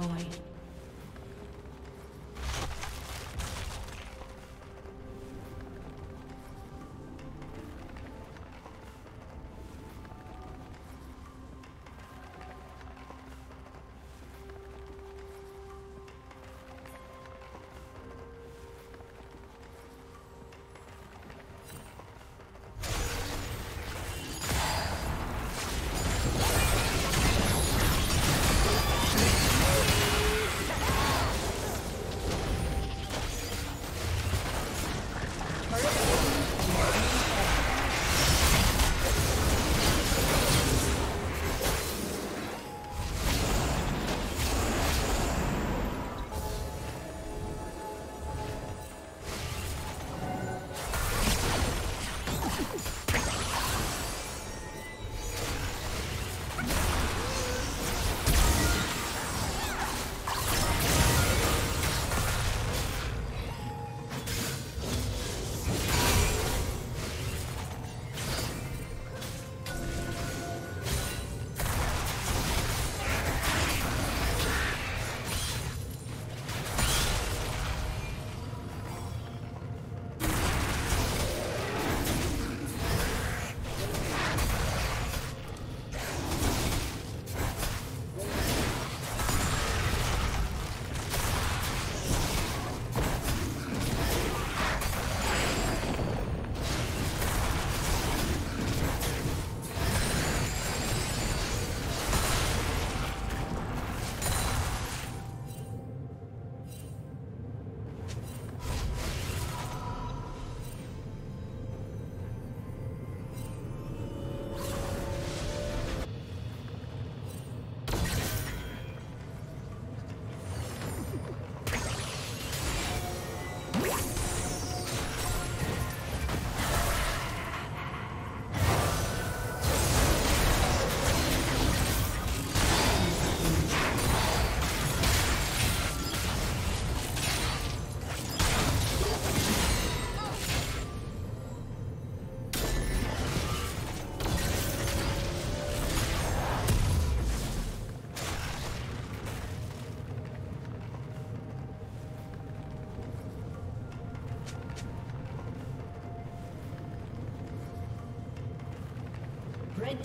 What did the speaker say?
Destroyed.